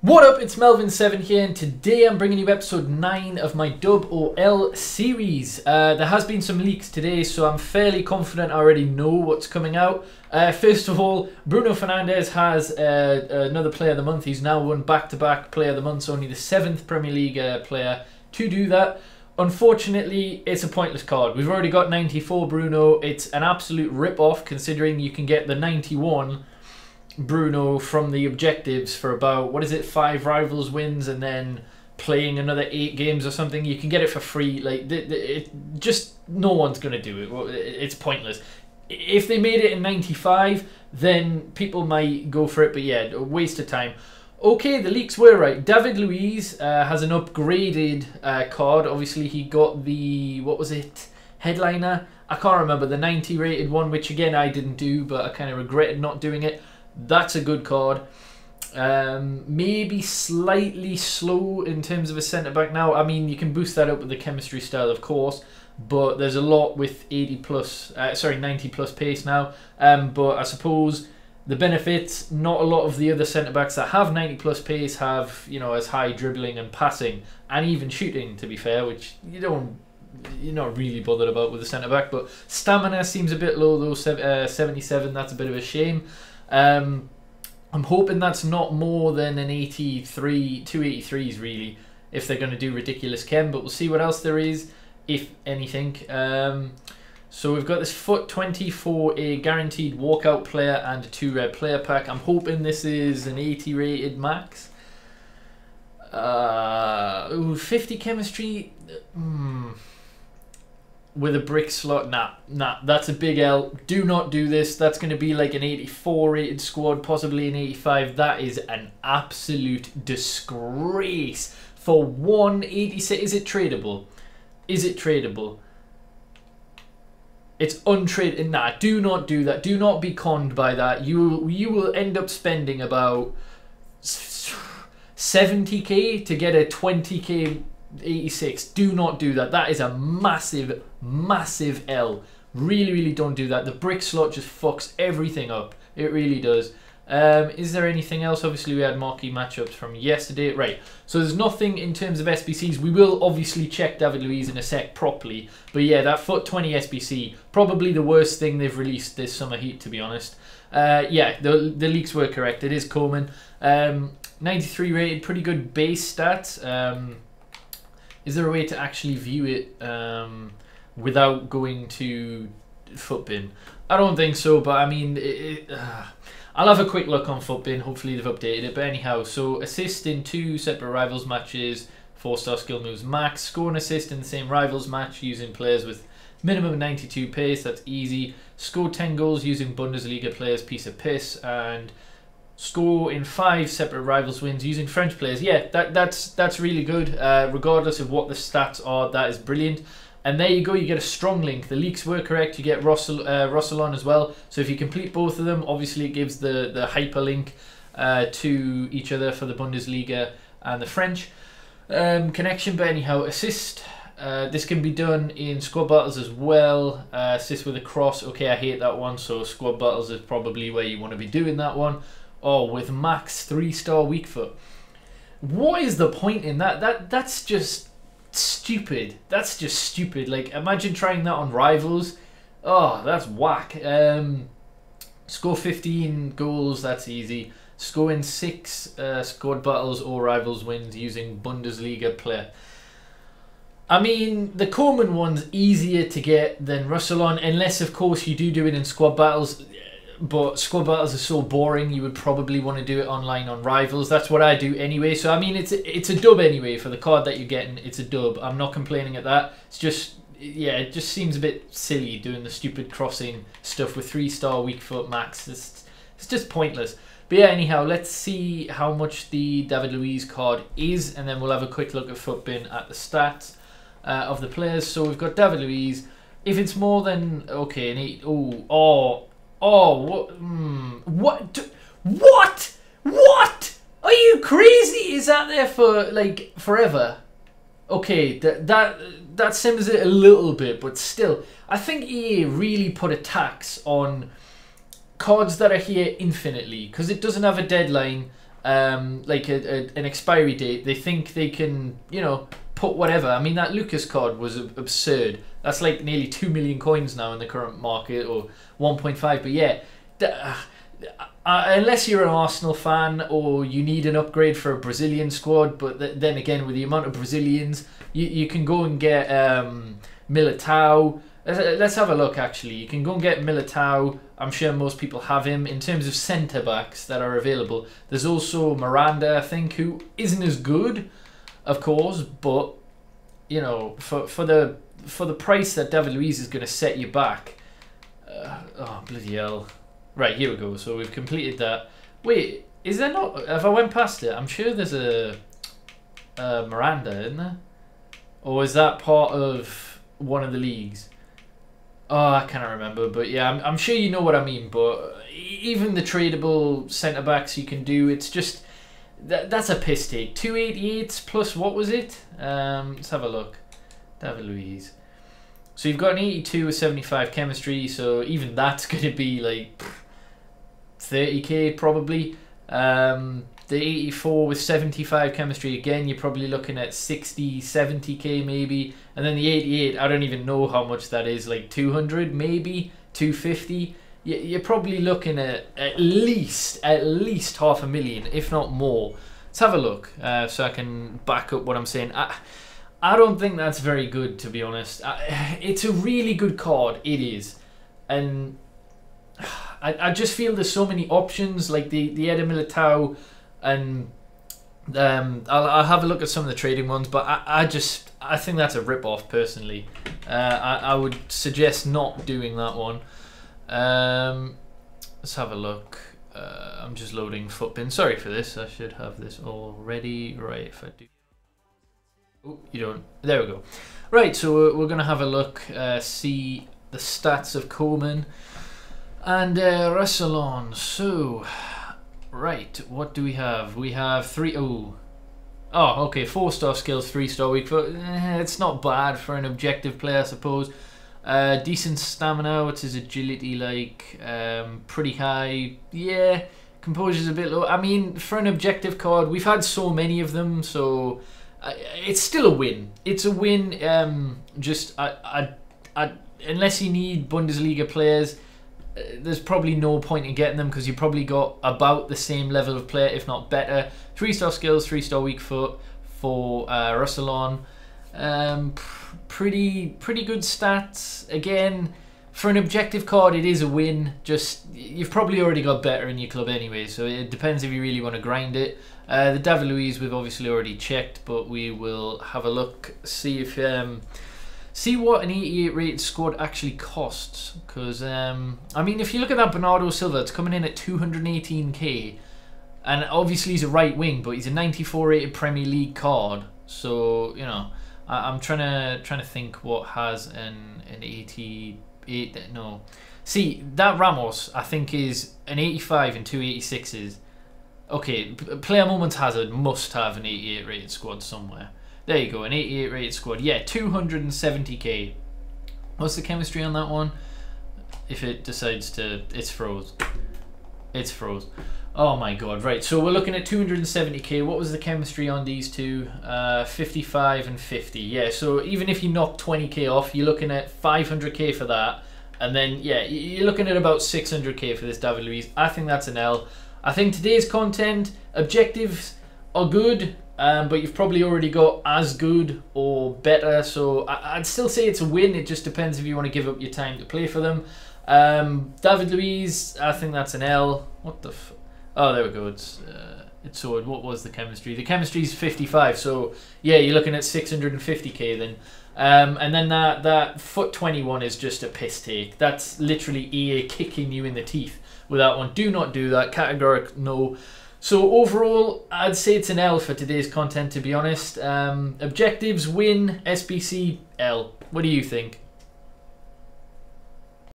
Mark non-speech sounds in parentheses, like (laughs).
What up, it's Melvin S7ven here, and today I'm bringing you episode 9 of my Dub OL series. Uh, there has been some leaks today, so I'm fairly confident I already know what's coming out. Uh, first of all, Bruno Fernandes has uh, another Player of the Month. He's now won back-to-back Player of the Months, only the 7th Premier League uh, player to do that. Unfortunately, it's a pointless card. We've already got 94 Bruno. It's an absolute rip-off, considering you can get the 91 Bruno from the objectives for about what is it five rivals wins and then playing another eight games or something. You can get it for free. Like it, it just no one's going to do it. It's pointless. If they made it in 95 then people might go for it but yeah a waste of time. Okay the leaks were right. David luiz uh, has an upgraded uh, card. Obviously he got the what was it headliner? I can't remember the 90 rated one which again i didn't do but i kind of regretted not doing it that's a good card. Um, maybe slightly slow in terms of a centre back now. I mean, you can boost that up with the chemistry style, of course, but there's a lot with 80 plus, uh, sorry, 90 plus pace now. Um, but I suppose the benefits, not a lot of the other centre backs that have 90 plus pace have, you know, as high dribbling and passing and even shooting, to be fair, which you don't. You're not really bothered about with the centre back, but stamina seems a bit low though. Uh, 77, that's a bit of a shame. Um, I'm hoping that's not more than an 83, two 83s really, if they're going to do ridiculous chem, but we'll see what else there is, if anything. Um, so we've got this FUT 20 for a guaranteed walkout player and a two red player pack. I'm hoping this is an 80 rated max. Uh, ooh, 50 chemistry. Hmm with a brick slot. Nah, nah, that's a big L. Do not do this. That's going to be like an 84 rated squad, possibly an 85. That is an absolute disgrace. For 186, is it tradable? Is it tradable? It's untraded. Nah, do not do that. Do not be conned by that. You you will end up spending about 70k to get a 20k 86. Do not do that. That is a massive, massive L. Really, really don't do that. The brick slot just fucks everything up. It really does. Um, is there anything else? Obviously, we had marquee matchups from yesterday. Right, so there's nothing in terms of SBCs. We will obviously check David Luiz in a sec properly. But yeah, that FUT 20 SBC, probably the worst thing they've released this summer heat, to be honest. Uh, yeah, the, the leaks were correct. It is Coman. Um, 93 rated, pretty good base stats. Um, is there a way to actually view it um, without going to Futbin? I don't think so, but I mean, it, it, uh, I'll have a quick look on Futbin. Hopefully they've updated it. But anyhow, so assist in two separate rivals matches, four-star skill moves max. Score and assist in the same rivals match using players with minimum 92 pace. That's easy. Score 10 goals using Bundesliga players. Piece of piss. And score in five separate rivals wins using French players. Yeah, that that's that's really good. Uh, regardless of what the stats are, that is brilliant. And there you go, you get a strong link. The leaks were correct. You get Russell uh, Roussillon as well. So if you complete both of them, obviously it gives the the hyperlink uh, to each other for the Bundesliga and the French um, connection. But anyhow, assist. Uh, this can be done in squad battles as well. Uh, assist with a cross. Okay, I hate that one. So squad battles is probably where you want to be doing that one. Oh, with max three star weak foot. What is the point in that? That that's just stupid. That's just stupid. Like imagine trying that on rivals. Oh, that's whack. Um, score 15 goals. That's easy. Score in six uh, squad battles or rivals wins using Bundesliga player. I mean, the Coman one's easier to get than Roussillon, unless, of course, you do do it in squad battles but squad battles are so boring you would probably want to do it online on rivals. That's what i do anyway. So i mean it's a, it's a dub anyway for the card that you're getting. It's a dub. I'm not complaining at that. It's just yeah it just seems a bit silly doing the stupid crossing stuff with three star weak foot max. It's, it's just pointless. But yeah anyhow let's see how much the david luiz card is and then we'll have a quick look at futbin at the stats uh, of the players. So we've got david luiz. If it's more than okay an eight oh oh Oh, what? Mm, what? What? What? Are you crazy? Is that there for like forever? Okay, that that that sims it a little bit, but still, I think EA really put a tax on cards that are here infinitely because it doesn't have a deadline um, like a, a, an expiry date. They think they can, you know, put whatever. I mean, that Lucas card was absurd. That's like nearly 2 million coins now in the current market, or 1.5. But yeah, uh, uh, unless you're an Arsenal fan or you need an upgrade for a Brazilian squad, but th- then again, with the amount of Brazilians, you, you can go and get um, Militao. Let's, let's have a look actually. You can go and get Militao. I'm sure most people have him. In terms of centre backs that are available, there's also Miranda, I think, who isn't as good, of course, but you know, for, for the for the price that David Luiz is going to set you back. Uh, oh bloody hell! Right, here we go. So we've completed that. Wait, is there not... If I went past it, I'm sure there's a, a Miranda, isn't there? Or is that part of one of the leagues? Oh, I can't remember. But yeah, I'm, I'm sure you know what I mean. But even the tradable centre-backs you can do, it's just... That, that's a piss take. 288 plus what was it? Um, let's have a look. David Luiz. So you've got an 82 with 75 chemistry, so even that's (laughs) going to be like 30k probably. Um, the 84 with 75 chemistry again, you're probably looking at 60, 70k maybe. And then the 88, I don't even know how much that is, like 200 maybe, 250. You're probably looking at at least, at least half a million, if not more. Let's have a look uh, so I can back up what I'm saying. I, I don't think that's very good, to be honest. I, it's a really good card, it is. And I, I just feel there's so many options, like the the Eder Militao, and um, I'll, I'll have a look at some of the trading ones, but I, I just I think that's a rip off personally. Uh, I I would suggest not doing that one. Um, let's have a look. Uh, I'm just loading Futbin. Sorry for this. I should have this already. Right, if I do. You don't. There we go. Right, so we're, we're going to have a look, uh, see the stats of Coman. And uh, Roussillon. So, right, what do we have? We have three. Oh, oh, okay. Four star skills, three star weak foot. Eh, it's not bad for an objective player, I suppose. Uh, decent stamina. What's his agility like? Um, pretty high. Yeah. Composure's a bit low. I mean, for an objective card, we've had so many of them, so it's still a win. It's a win. Um, just I, I, I, unless you need Bundesliga players there's probably no point in getting them because you probably got about the same level of player, if not better. Three star skills, three star weak foot for uh, Roussillon. Um, pretty pretty good stats. Again, for an objective card, it is a win. Just you've probably already got better in your club anyway, so it depends if you really want to grind it. Uh, the David Luiz we've obviously already checked, but we will have a look, see if um, see what an 88 rated squad actually costs. Because, um, I mean, if you look at that Bernardo Silva, it's coming in at 218k. And obviously he's a right wing, but he's a 94 rated Premier League card. So, you know, I, am trying to trying to think what has an, an 88, no. See, that Ramos, I think, is an 85 and two 86s. Okay, player moments hazard must have an 88 rated squad somewhere. There you go, an 88 rated squad. Yeah, 270k. What's the chemistry on that one? If it decides to... It's froze. It's froze. Oh my god, right. So we're looking at 270k. What was the chemistry on these two? Uh, 55 and 50. Yeah, so even if you knock 20k off, you're looking at 500k for that. And then, yeah, you're looking at about 600k for this David Luiz. I think that's an L. I think today's content, objectives are good. Um, but you've probably already got as good or better. So I, would still say it's a win. It just depends if you want to give up your time to play for them. Um, David Luiz, I think that's an L. What the? Oh, there we go. It's uh, it's so. What was the chemistry? The chemistry is 55. So yeah, you're looking at 650k then. Um, and then that that FUT 21 is just a piss take. That's literally EA kicking you in the teeth with that one. Do not do that. Categoric no. So overall, I'd say it's an L for today's content, to be honest. Um, objectives, win, SBC, L. What do you think?